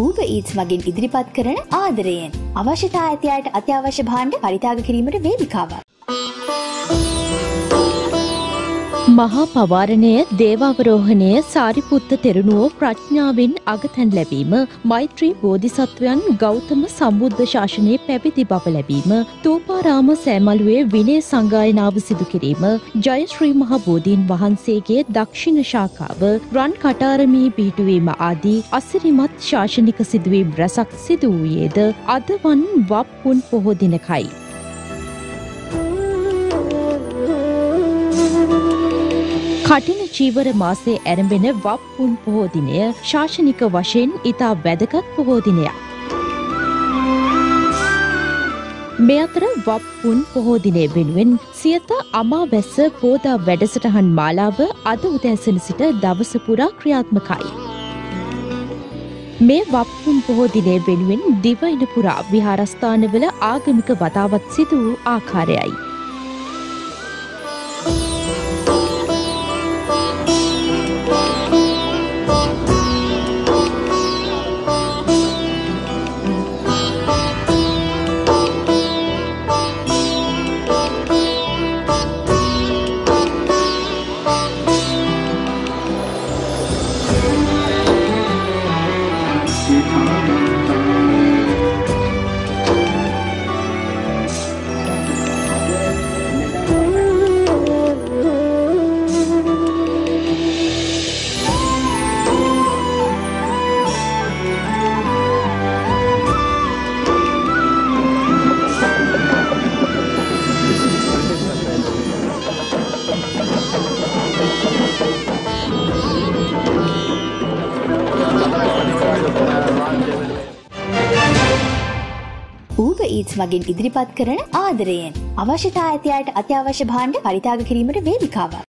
ඌව ඊත්ස් මගින් ඉදිරිපත් කරන ආදරයෙන් අවශ්‍යතා ඇතියට අත්‍යවශ්‍ය භාණ්ඩ පරිතාග කිරීමට වේදිකාවක්. මහා පවාරණය දේවාවරෝහණය සාරිපුත්ත තෙරණුවෝ ප්‍රඥාවෙන් අගතැන් ලැබීම මෛත්‍රී බෝධිසත්වයන් ගෞතම සම්බුද්ධ ශාසනයේ පැවිදි බව ලැබීම තූපාරාම සෑමලුවේ විනය සංගායනාව සිදු කිරීම ජයශ්‍රී මහ බෝධීන් වහන්සේගේ දක්ෂිණ ශාකාව රන් කටාරමී පිහිටුවීම ආදී අසිරිමත් ශාසනික සිදුවීම් රැසක් සිදු වූයේද අදවන් වප්පුන් පොහෝ දිනකයි. කටින චීවර මාසේ ඇරඹෙන වප්පුන් පොහෝදිනය ශාසනික වශයෙන් ඉතා වැදගත් පොහෝදිනයක්. මේ අතර වප්පුන් පොහෝදිනය වෙනුවෙන් සියත අමා වැස්ස පෝදා වැඩසටහන් මාලාව අද උදැසන සිට දවස පුරා ක්‍රියාත්මකයි. මේ වප්පුන් පොහෝදිනය වෙනුවෙන් දිවයින පුරා විහාරස්ථානවල ආගමික වතාවත් සිදු වූ ආකාරයයි. ඌව ඊත්ස් මගින් ඉදිරිපත් කරන ආදරයෙන් අවශ්‍යතා ඇතියට අත්‍යවශ්‍ය භාණ්ඩ පරිතාග කිරීමට වේදිකාවක්.